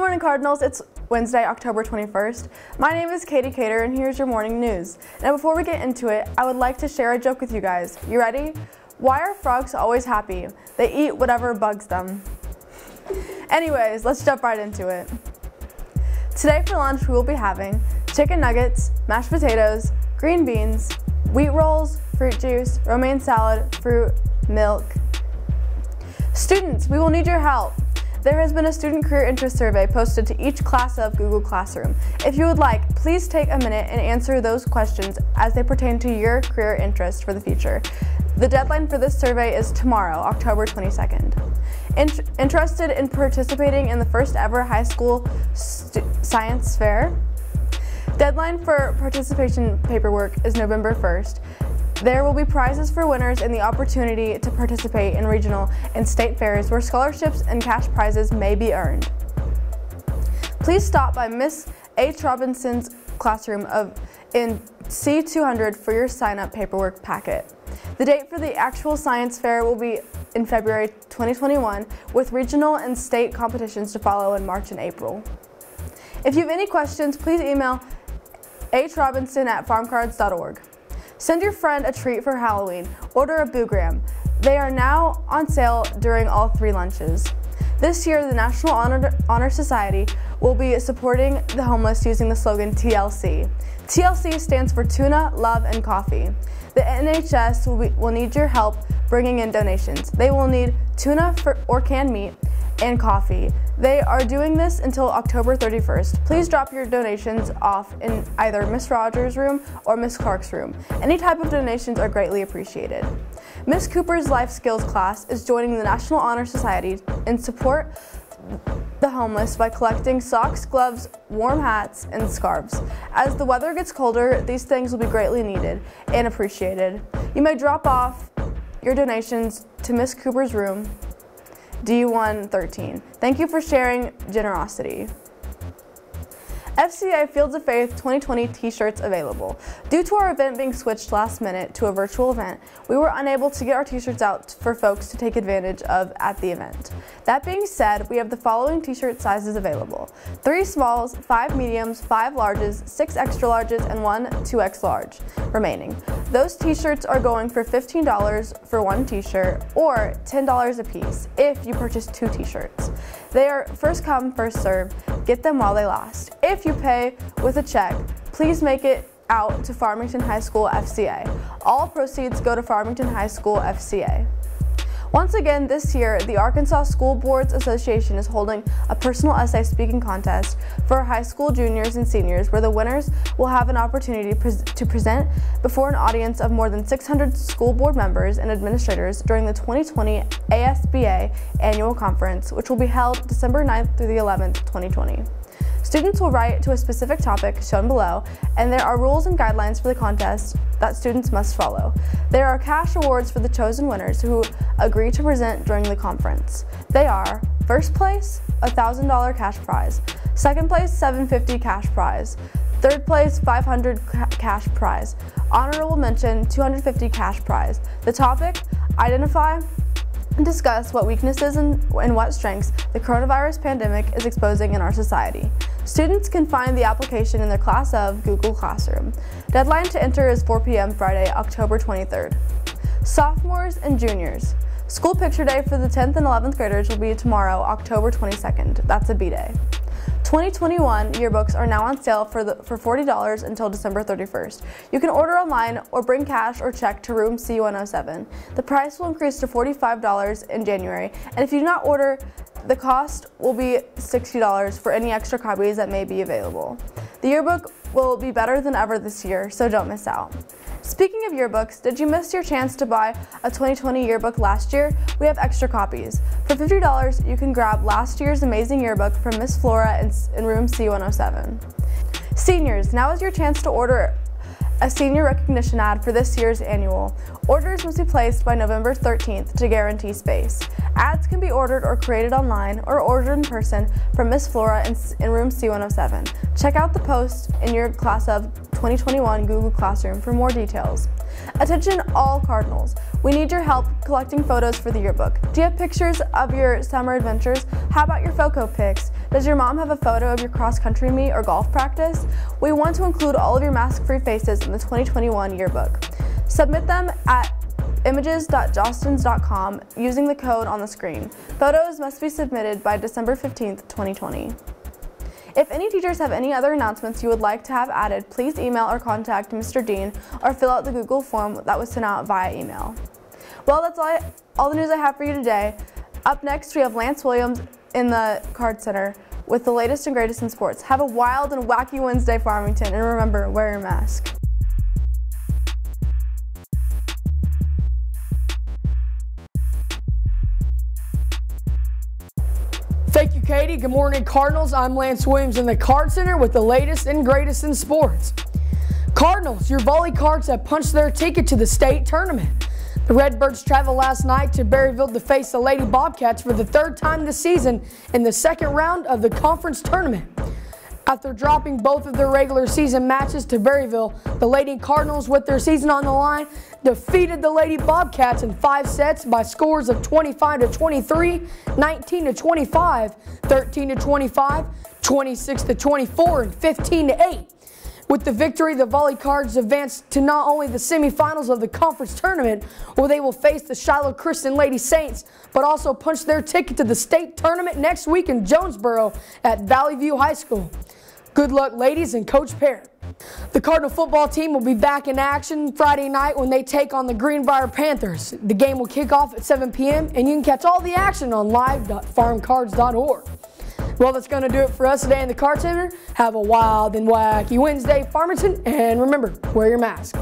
morning, Cardinals. It's Wednesday, October 21st. My name is Katie Cater, and here's your morning news. Now, before we get into it, I would like to share a joke with you guys. You ready? Why are frogs always happy? They eat whatever bugs them. Anyways, let's jump right into it. Today for lunch, we will be having chicken nuggets, mashed potatoes, green beans, wheat rolls, fruit juice, romaine salad, fruit, milk. Students, we will need your help. There has been a student career interest survey posted to each class of Google Classroom. If you would like, please take a minute and answer those questions as they pertain to your career interest for the future. The deadline for this survey is tomorrow, October 22nd. Int- interested in participating in the first ever high school science fair? Deadline for participation paperwork is November 1st. There will be prizes for winners and the opportunity to participate in regional and state fairs where scholarships and cash prizes may be earned. Please stop by Miss H. Robinson's classroom of in C200 for your sign-up paperwork packet. The date for the actual science fair will be in February 2021 with regional and state competitions to follow in March and April. If you have any questions, please email hrobinson at farmcards.org. Send your friend a treat for Halloween. Order a boogram. They are now on sale during all three lunches. This year, the National Honor, Honor Society will be supporting the homeless using the slogan TLC. TLC stands for Tuna, Love, and Coffee. The NHS will, be, will need your help bringing in donations. They will need tuna for, or canned meat, and coffee. They are doing this until October 31st. Please drop your donations off in either Miss Rogers' room or Miss Clark's room. Any type of donations are greatly appreciated. Miss Cooper's Life Skills class is joining the National Honor Society in support the homeless by collecting socks, gloves, warm hats, and scarves. As the weather gets colder, these things will be greatly needed and appreciated. You may drop off your donations to Miss Cooper's room D113. Thank you for sharing generosity. FCA Fields of Faith 2020 t-shirts available. Due to our event being switched last minute to a virtual event, we were unable to get our t-shirts out for folks to take advantage of at the event. That being said, we have the following t-shirt sizes available. 3 smalls, 5 mediums, 5 larges, 6 extra larges, and 1 2x large remaining. Those t-shirts are going for $15 for one t-shirt or $10 a piece if you purchase two t-shirts. They are first come, first serve. Get them while they last. If you pay with a check, please make it out to Farmington High School FCA. All proceeds go to Farmington High School FCA. Once again, this year, the Arkansas School Boards Association is holding a personal essay speaking contest for high school juniors and seniors where the winners will have an opportunity to present before an audience of more than 600 school board members and administrators during the 2020 ASBA annual conference, which will be held December 9th through the 11th, 2020. Students will write to a specific topic shown below, and there are rules and guidelines for the contest that students must follow. There are cash awards for the chosen winners who agree to present during the conference. They are first place, $1,000 cash prize, second place, 750 dollars cash prize, third place, 500 cash prize, honorable mention, 250 cash prize. The topic, identify and discuss what weaknesses and, and what strengths the coronavirus pandemic is exposing in our society. Students can find the application in their class of Google Classroom. Deadline to enter is 4 p.m. Friday, October 23rd. Sophomores and juniors. School picture day for the 10th and 11th graders will be tomorrow, October 22nd. That's a B day. 2021 yearbooks are now on sale for, the, for $40 until December 31st. You can order online or bring cash or check to room C107. The price will increase to $45 in January, and if you do not order, the cost will be $60 for any extra copies that may be available. The yearbook will be better than ever this year, so don't miss out. Speaking of yearbooks, did you miss your chance to buy a 2020 yearbook last year? We have extra copies. For $50, you can grab last year's amazing yearbook from Miss Flora in, room C107. Seniors, now is your chance to order a senior recognition ad for this year's annual. Orders must be placed by November 13th to guarantee space. Ads can be ordered or created online or ordered in person from Miss Flora in, in room C107. Check out the post in your class of 2021 Google Classroom for more details. Attention all Cardinals. We need your help collecting photos for the yearbook. Do you have pictures of your summer adventures? How about your FOCO pics? Does your mom have a photo of your cross country meet or golf practice? We want to include all of your mask free faces in the 2021 yearbook. Submit them at images.jostens.com using the code on the screen. Photos must be submitted by December 15th, 2020. If any teachers have any other announcements you would like to have added, please email or contact Mr. Dean or fill out the Google form that was sent out via email. Well, that's all, I, all the news I have for you today. Up next, we have Lance Williams in the Card Center with the latest and greatest in sports. Have a wild and wacky Wednesday, Farmington, and remember, wear your mask. Good morning, Cardinals. I'm Lance Williams in the Card Center with the latest and greatest in sports. Cardinals, your volley cards have punched their ticket to the state tournament. The Redbirds traveled last night to Berryville to face the Lady Bobcats for the third time this season in the second round of the conference tournament. After dropping both of their regular season matches to Berryville, the Lady Cardinals, with their season on the line, defeated the Lady Bobcats in five sets by scores of 25 to 23, 19 to 25, 13 to 25, 26 to 24, and 15 to 8. With the victory, the Volley Cards advance to not only the semifinals of the conference tournament, where they will face the Shiloh Christian Lady Saints, but also punch their ticket to the state tournament next week in Jonesboro at Valley View High School. Good luck, ladies, and Coach Parrott. The Cardinal football team will be back in action Friday night when they take on the Greenbrier Panthers. The game will kick off at 7 p.m., and you can catch all the action on live.farmcards.org. Well, that's going to do it for us today in the Card Center. Have a wild and wacky Wednesday, Farmington, and remember, wear your mask.